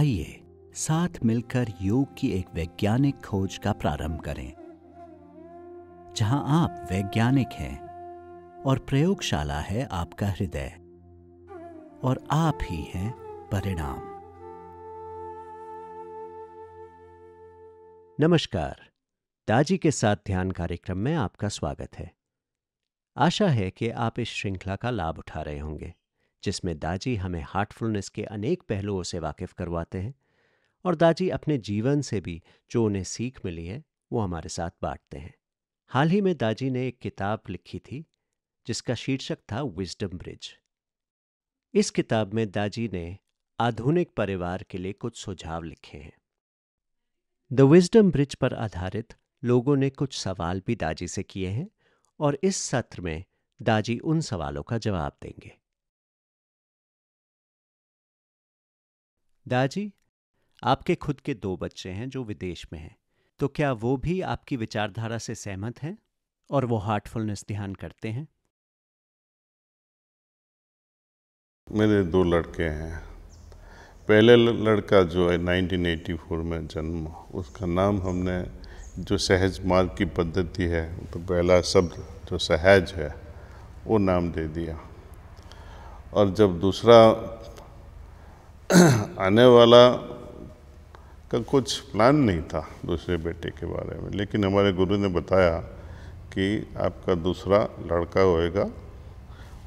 आइए साथ मिलकर योग की एक वैज्ञानिक खोज का प्रारंभ करें, जहाँ आप वैज्ञानिक हैं और प्रयोगशाला है आपका हृदय, और आप ही हैं परिणाम। नमस्कार, दाजी के साथ ध्यान कार्यक्रम में आपका स्वागत है। आशा है कि आप इस श्रृंखला का लाभ उठा रहे होंगे। जिसमें दाजी हमें हार्टफुलनेस के अनेक पहलुओं से वाकिफ करवाते हैं और दाजी अपने जीवन से भी जो उन्हें सीख मिली है, वो हमारे साथ बांटते हैं। हाल ही में दाजी ने एक किताब लिखी थी, जिसका शीर्षक था विजडम ब्रिज इस किताब में दाजी ने आधुनिक परिवार के लिए कुछ सुझाव लिखे हैं। द विजडम ब्रिज पर आधारित लोगों ने कुछ सवाल भी दाजी से किए हैं और इस सत्र में दाजी उन सवालों का जवाब देंगे। दाजी, आपके खुद के दो बच्चे हैं जो विदेश में हैं तो क्या वो भी आपकी विचारधारा से सहमत हैं और वो हार्टफुलनेस ध्यान करते हैं? मेरे दो लड़के हैं। पहले लड़का जो है 1984 में जन्म, उसका नाम हमने जो सहज मार्ग की पद्धति है तो पहला शब्द जो सहज है, वो नाम दे दिया। और जब दूसरा आने वाला का कुछ प्लान नहीं था दूसरे बेटे के बारे में। लेकिन हमारे गुरु ने बताया कि आपका दूसरा लड़का होएगा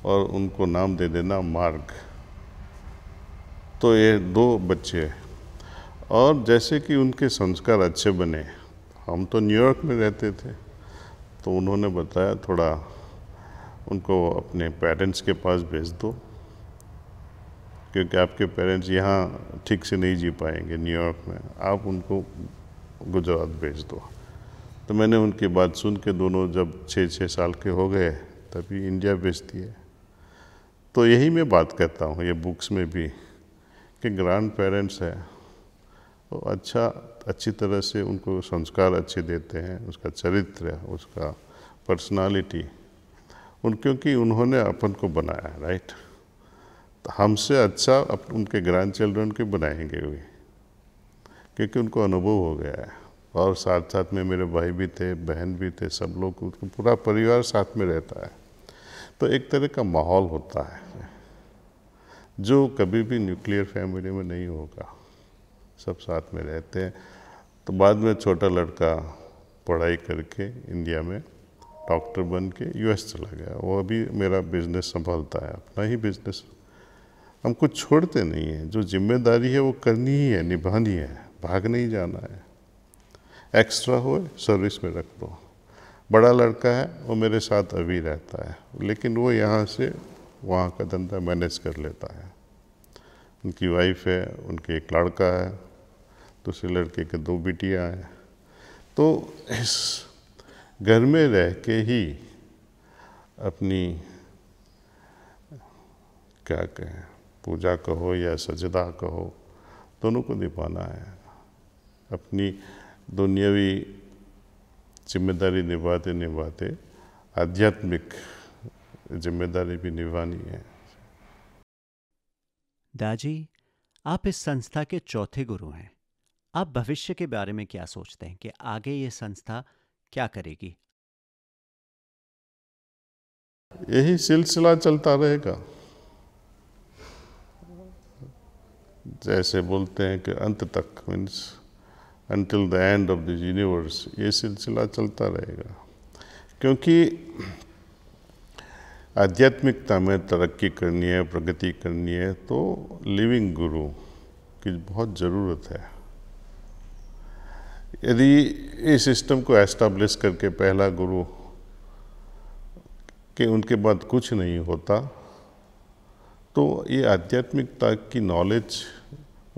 और उनको नाम दे देना मार्ग। तो ये दो बच्चे और जैसे कि उनके संस्कार अच्छे बने, हम तो न्यूयॉर्क में रहते थे तो उन्होंने बताया थोड़ा उनको अपने पेरेंट्स के पास भेज दो। क्योंकि आपके पेरेंट्स यहाँ ठीक से नहीं जी पाएँगे न्यूयॉर्क में। आप उनको गुजरात भेज दो। तो मैंने उनकी बात सुन के दोनों जब छः छः साल के हो गए, तभी इंडिया भेज दिए तो यही मैं बात करता हूँ, ये बुक्स में भी, कि ग्रैंड पेरेंट्स हैं, वो अच्छा अच्छी तरह से उनको संस्कार अच्छे देते हैं, उसका चरित्र, उसका पर्सनालिटी, उन, क्योंकि उन्होंने अपन को बनाया, राइट? तो हमसे अच्छा अप, उनके ग्रैंड चिल्ड्रन के बनाएँगे भी। क्योंकि उनको अनुभव हो गया है। और साथ साथ में मेरे भाई भी थे बहन भी थे सब लोग पूरा परिवार साथ में रहता है। तो एक तरह का माहौल होता है। जो कभी भी न्यूक्लियर फैमिली में नहीं होगा सब साथ में रहते हैं। तो बाद में छोटा लड़का पढ़ाई करके इंडिया में डॉक्टर बन के यूएस चला गया। वो अभी मेरा बिज़नेस संभालता है अपना ही बिज़नेस हम कुछ छोड़ते नहीं हैं। जो ज़िम्मेदारी है वो करनी ही है, निभानी है, भाग नहीं जाना है। एक्स्ट्रा हो सर्विस में रख दो। बड़ा लड़का है, वो मेरे साथ अभी रहता है। लेकिन वो यहाँ से, वहाँ का धंधा मैनेज कर लेता है। उनकी वाइफ है, उनके एक लड़का है, दूसरे लड़के के दो बेटियाँ हैं। तो इस घर में रह के ही अपनी, क्या कहें पूजा कहो या सजदा कहो दोनों को निभाना है। अपनी दुनियावी ज़िम्मेदारी निभाते निभाते आध्यात्मिक ज़िम्मेदारी भी निभानी है। दाजी आप इस संस्था के चौथे गुरु हैं। आप भविष्य के बारे में क्या सोचते हैं कि आगे ये संस्था क्या करेगी? यही सिलसिला चलता रहेगा। जैसे बोलते हैं कि अंत तक means until the end of the universe ये सिलसिला चलता रहेगा। क्योंकि आध्यात्मिकता में तरक्की करनी है, प्रगति करनी है तो लिविंग गुरु की बहुत ज़रूरत है। यदि इस सिस्टम को एस्टाब्लिश करके पहला गुरु के उनके बाद कुछ नहीं होता तो ये आध्यात्मिकता की नॉलेज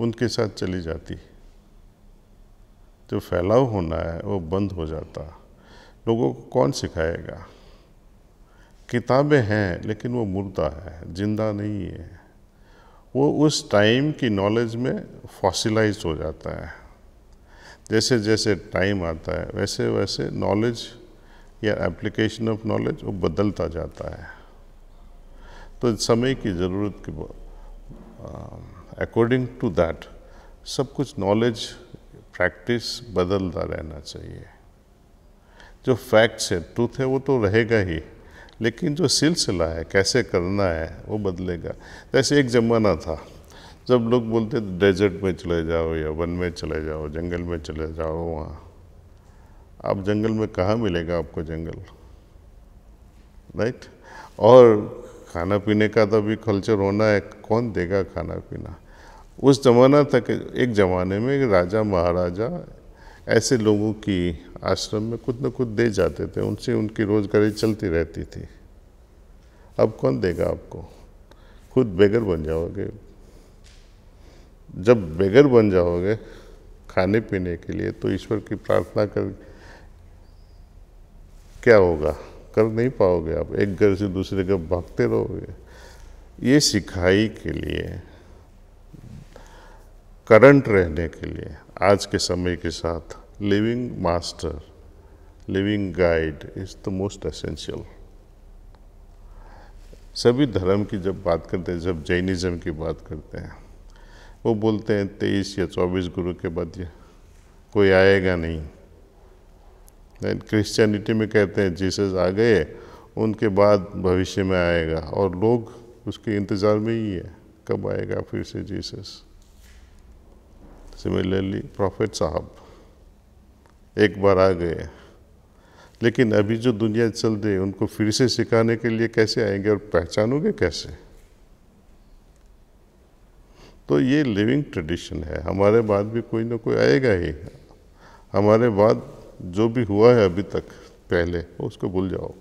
उनके साथ चली जाती जो फैलाव होना है, वो बंद हो जाता। लोगों को कौन सिखाएगा? किताबें हैं, लेकिन वो मुर्दा है, ज़िंदा नहीं है। वो उस टाइम की नॉलेज में फॉसिलाइज हो जाता है। जैसे जैसे टाइम आता है, वैसे वैसे नॉलेज या एप्लीकेशन ऑफ़ नॉलेज वो बदलता जाता है। तो समय की ज़रूरत के अकॉर्डिंग टू दैट सब कुछ नॉलेज प्रैक्टिस बदलता रहना चाहिए। जो फैक्ट्स है ट्रूथ है, वो तो रहेगा ही, लेकिन जो सिलसिला है, कैसे करना है, वो बदलेगा। जैसे एक ज़माना था, जब लोग बोलते थे डेजर्ट में चले जाओ या वन में चले जाओ, जंगल में चले जाओ वहाँ। आप जंगल में कहाँ मिलेगा आपको जंगल? Right right? और खाना पीने का तो भी कल्चर होना है, कौन देगा खाना पीना उस ज़माना तक, एक ज़माने में राजा महाराजा ऐसे लोगों की आश्रम में कुछ ना कुछ दे जाते थे, उनसे उनकी रोजगारी चलती रहती थी। अब कौन देगा आपको? खुद बेगर बन जाओगे। जब बेगर बन जाओगे खाने पीने के लिए तो ईश्वर की प्रार्थना कर, क्या होगा? कर नहीं पाओगे आप। एक घर से दूसरे घर भागते रहोगे। ये सिखाई के लिए, करंट रहने के लिए, आज के समय के साथ living master living guide is the most essential सभी धर्म की जब बात करते हैं, जब जैनिज्म की बात करते हैं, वो बोलते हैं तेईस या चौबीस गुरु के बाद कोई आएगा नहीं। क्रिश्चियनिटी में कहते हैं जीसस आ गए, उनके बाद भविष्य में आएगा और लोग उसके इंतज़ार में ही है, कब आएगा फिर से जीसस सिमिलरली प्रॉफिट साहब एक बार आ गए, लेकिन अभी जो दुनिया चल रही है, उनको फिर से सिखाने के लिए कैसे आएँगे और पहचानोगे कैसे? तो ये लिविंग ट्रेडिशन है, हमारे बाद भी कोई ना कोई आएगा ही। हमारे बाद जो भी हुआ है अभी तक, पहले, उसको भूल जाओ।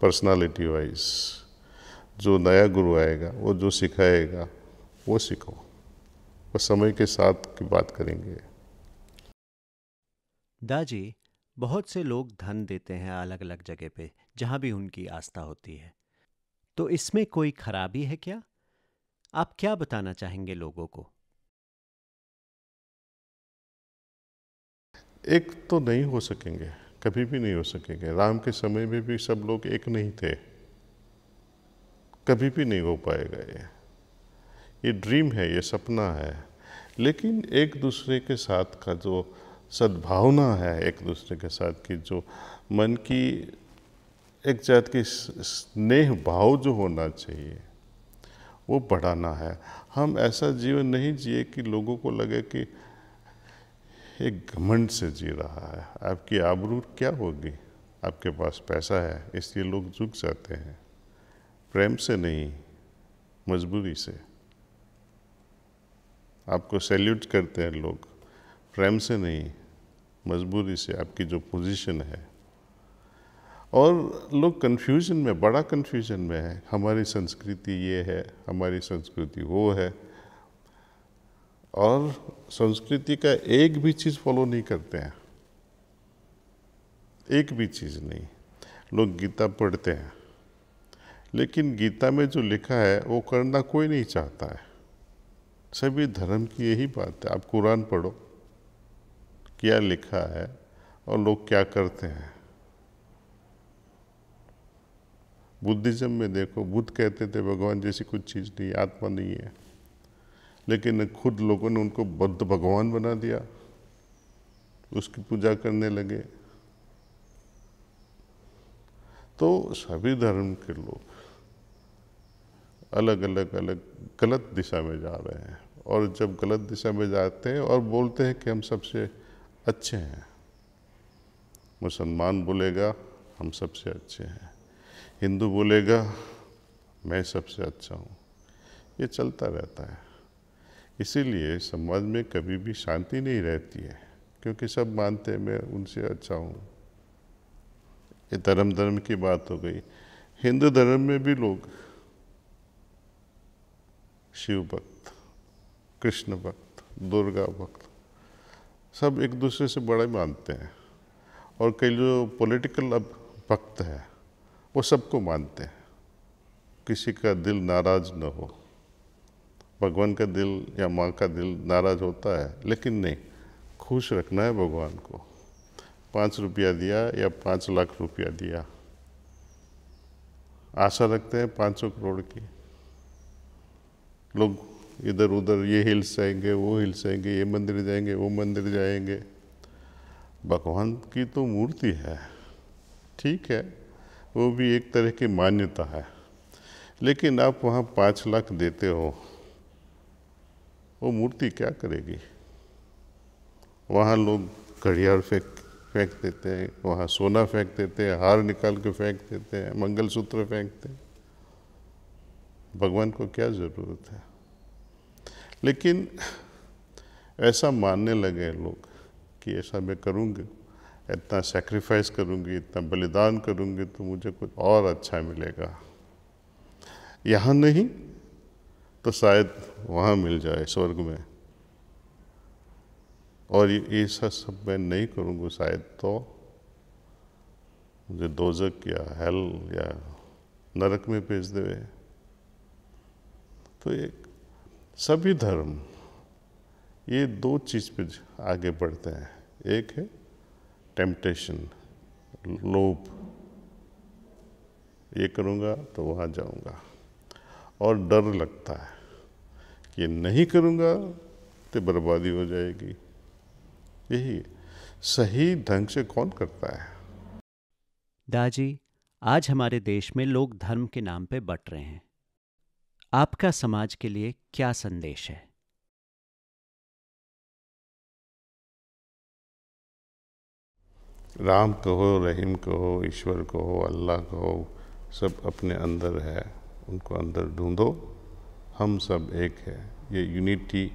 पर्सनालिटी वाइज जो नया गुरु आएगा, वो जो सिखाएगा, वो सीखो। वो समय के साथ की बात करेंगे। दाजी, बहुत से लोग धन देते हैं अलग अलग जगह पे, जहाँ भी उनकी आस्था होती है। तो इसमें कोई खराबी है क्या? आप क्या बताना चाहेंगे लोगों को? एक तो नहीं हो सकेंगे, कभी भी नहीं हो सकेंगे। राम के समय में भी सब लोग एक नहीं थे। कभी भी नहीं हो पाएगा ये। ये ड्रीम है, ये सपना है। लेकिन एक दूसरे के साथ का जो सद्भावना है, एक दूसरे के साथ की जो मन की, एक जात की स्नेह भाव जो होना चाहिए, वो बढ़ाना है। हम ऐसा जीवन नहीं जिए कि लोगों को लगे कि एक घमंड से जी रहा है। आपकी आबरू क्या होगी? आपके पास पैसा है, इसलिए लोग झुक जाते हैं। प्रेम से नहीं, मजबूरी से। आपको सैल्यूट करते हैं लोग। प्रेम से नहीं, मजबूरी से आपकी जो पोजीशन है। और लोग कन्फ्यूज़न में, बड़ा कन्फ्यूज़न में है। हमारी संस्कृति ये है, हमारी संस्कृति वो है। और संस्कृति का एक भी चीज़ फॉलो नहीं करते हैं। एक भी चीज़ नहीं। लोग गीता पढ़ते हैं। लेकिन गीता में जो लिखा है, वो करना कोई नहीं चाहता है। सभी धर्म की यही बात है। आप कुरान पढ़ो, क्या लिखा है और लोग क्या करते हैं। बुद्धिज्म में देखो, बुद्ध कहते थे, भगवान जैसी कुछ चीज़ नहीं, आत्मा नहीं है। लेकिन खुद लोगों ने उनको बुद्ध भगवान बना दिया। उसकी पूजा करने लगे। तो सभी धर्म के लोग अलग अलग अलग गलत दिशा में जा रहे हैं और जब गलत दिशा में जाते हैं और बोलते हैं कि हम सबसे अच्छे हैं, मुसलमान बोलेगा, हम सबसे अच्छे हैं। हिंदू बोलेगा, मैं सबसे अच्छा हूँ। ये चलता रहता है। इसीलिए समाज में कभी भी शांति नहीं रहती है, क्योंकि सब मानते हैं, मैं उनसे अच्छा हूँ। ये धर्म धर्म की बात हो गई। हिंदू धर्म में भी लोग शिव भक्त, कृष्ण भक्त, दुर्गा भक्त, सब एक दूसरे से बड़ा मानते हैं। और कई जो पॉलिटिकल अब भक्त है, वो सबको मानते हैं। किसी का दिल नाराज़ न हो। भगवान का दिल या माँ का दिल नाराज़ होता है, लेकिन नहीं, खुश रखना है भगवान को। पाँच रुपया दिया या पाँच लाख रुपया दिया। आशा रखते हैं पाँच सौ करोड़ की। लोग इधर उधर, ये हिल्स जाएँगे, वो हिल्स जाएँगे, ये मंदिर जाएँगे, वो मंदिर जाएँगे। भगवान की तो मूर्ति है, ठीक है, वो भी एक तरह की मान्यता है। लेकिन आप वहाँ पाँच लाख देते हो वो मूर्ति क्या करेगी? वहाँ लोग घड़ियाल फेंक फेंक देते हैं, वहाँ सोना फेंक देते हैं, हार निकाल के फेंक देते हैं, मंगलसूत्र फेंकते हैं। भगवान को क्या ज़रूरत है? लेकिन ऐसा मानने लगे लोग कि ऐसा मैं करूँगी, इतना सेक्रीफाइस करूँगी, इतना बलिदान करूँगी तो मुझे कुछ और अच्छा मिलेगा। यहाँ नहीं तो शायद वहाँ मिल जाए स्वर्ग में। और ये ऐसा सब मैं नहीं करूँगा शायद तो मुझे दोजक या हेल या नरक में भेज देवे। तो एक सभी धर्म, ये दो चीज़ पे आगे बढ़ते हैं। एक है टेम्पटेशन लोभ ये करूँगा तो वहाँ जाऊँगा। और डर लगता है कि नहीं करूँगा तो बर्बादी हो जाएगी। यही सही ढंग से कौन करता है? दाजी आज हमारे देश में लोग धर्म के नाम पे बट रहे हैं। आपका समाज के लिए क्या संदेश है? राम कहो रहीम कहो ईश्वर कहो अल्लाह कहो सब अपने अंदर है। उनको अंदर ढूंढो। हम सब एक है। ये यूनिटी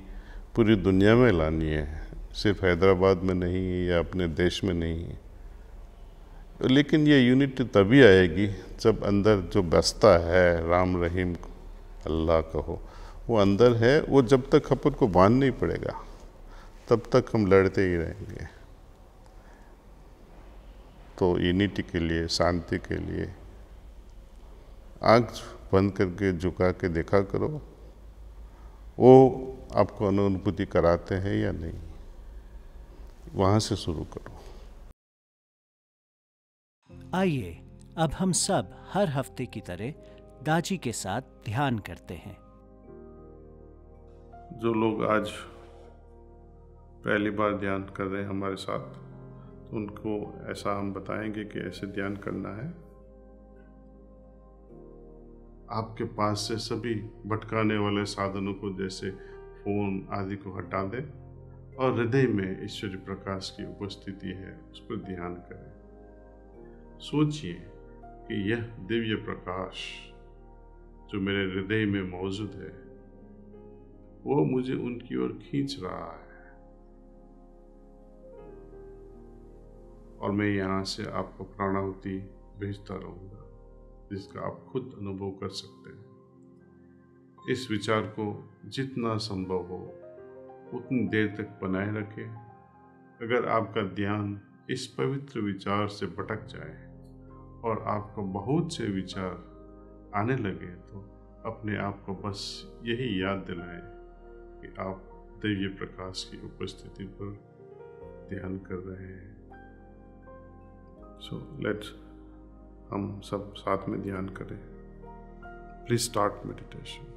पूरी दुनिया में लानी है। सिर्फ़ हैदराबाद में नहीं है या अपने देश में नहीं है। लेकिन ये यूनिटी तभी आएगी जब अंदर जो बसता है, राम रहीम अल्लाह कहो वो अंदर है। वो जब तक अपन को बाँध नहीं पड़ेगा, तब तक हम लड़ते ही रहेंगे। तो यूनिटी के लिए, शांति के लिए आँख बंद करके झुका के देखा करो। वो आपको अनुभूति कराते हैं या नहीं? वहाँ से शुरू करो। आइए अब हम सब हर हफ़्ते की तरह दाजी के साथ ध्यान करते हैं। जो लोग आज पहली बार ध्यान कर रहे हैं हमारे साथ उनको ऐसा हम बताएँगे कि ऐसे ध्यान करना है। आपके पास से सभी भटकाने वाले साधनों को जैसे फ़ोन आदि को हटा दें और हृदय में ईश्वरी प्रकाश की उपस्थिति है, उस पर ध्यान करें। सोचिए कि यह दिव्य प्रकाश जो मेरे हृदय में मौजूद है, वो मुझे उनकी ओर खींच रहा है। और मैं यहाँ से आपको प्राणाहुति भेजता रहूँगा। जिसका आप खुद अनुभव कर सकते हैं। इस विचार को जितना संभव हो, उतनी देर तक बनाए रखें। अगर आपका ध्यान इस पवित्र विचार से भटक जाए और आपको बहुत से विचार आने लगे तो अपने आप को बस यही याद दिलाएँ कि आप दिव्य प्रकाश की उपस्थिति पर ध्यान कर रहे हैं। सो लेट्स हम सब साथ में ध्यान करें। Please start meditation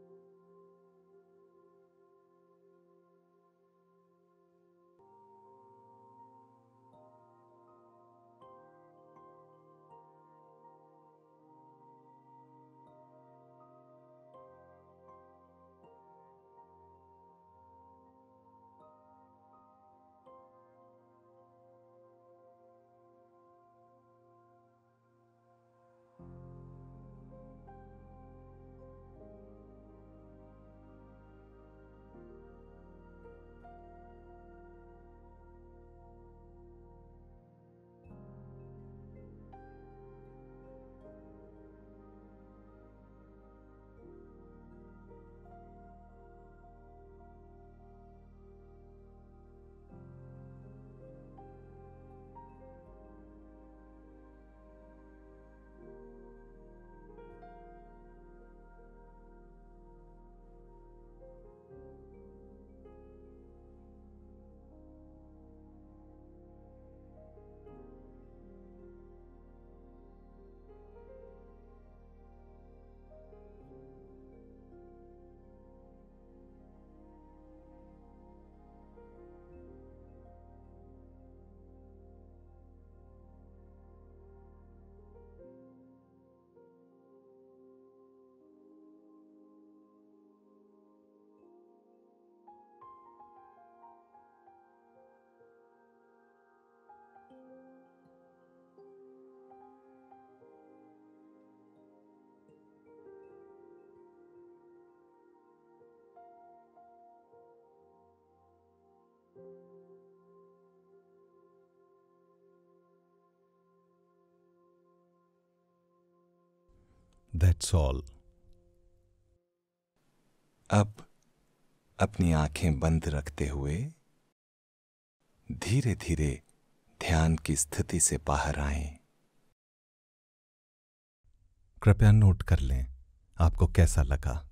that's all अब अपनी आँखें बंद रखते हुए धीरे धीरे ध्यान की स्थिति से बाहर आए। कृपया नोट कर लें आपको कैसा लगा।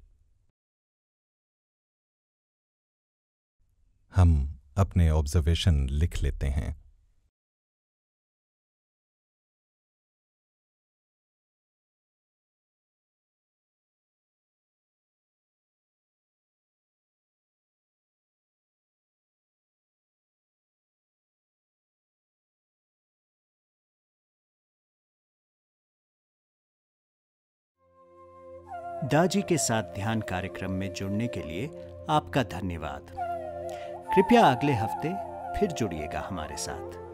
हम अपने ऑब्जर्वेशन लिख लेते हैं। दाजी के साथ ध्यान कार्यक्रम में जुड़ने के लिए आपका धन्यवाद। कृपया अगले हफ़्ते फिर जुड़िएगा हमारे साथ।